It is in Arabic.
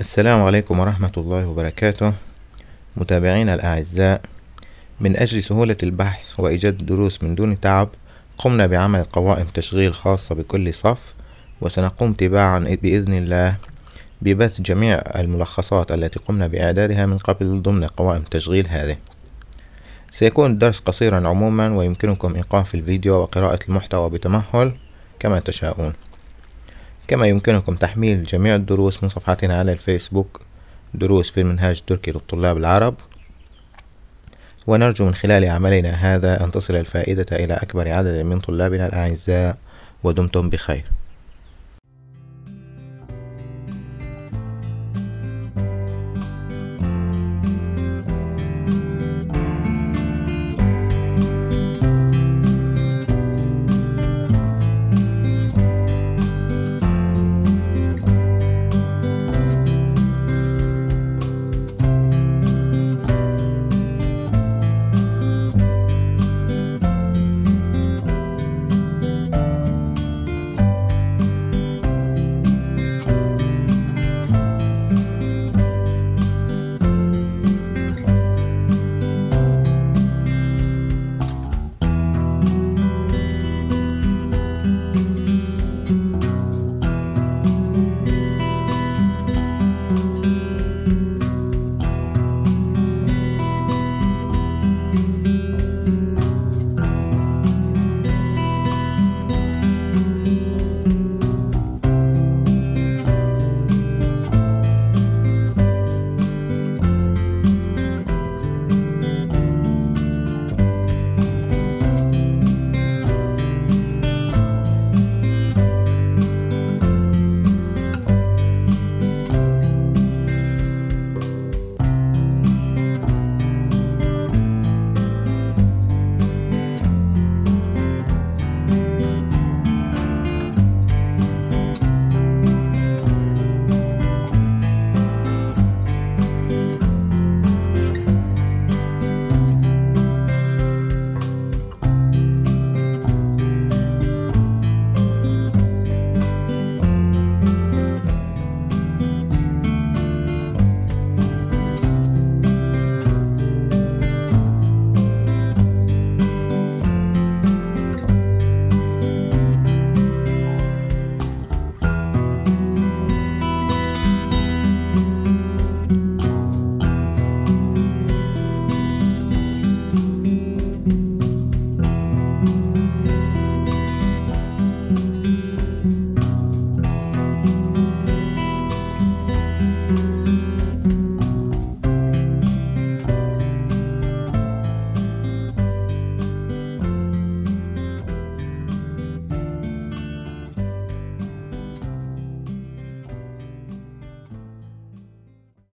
السلام عليكم ورحمة الله وبركاته. متابعينا الأعزاء من أجل سهولة البحث وإيجاد الدروس من دون تعب قمنا بعمل قوائم تشغيل خاصة بكل صف وسنقوم تباعا بإذن الله ببث جميع الملخصات التي قمنا بإعدادها من قبل ضمن قوائم تشغيل هذه. سيكون الدرس قصيرا عموما ويمكنكم إيقاف الفيديو وقراءة المحتوى بتمهل كما تشاءون. كما يمكنكم تحميل جميع الدروس من صفحتنا على الفيسبوك دروس في المنهاج التركي للطلاب العرب. ونرجو من خلال عملنا هذا أن تصل الفائدة إلى أكبر عدد من طلابنا الأعزاء ودمتم بخير.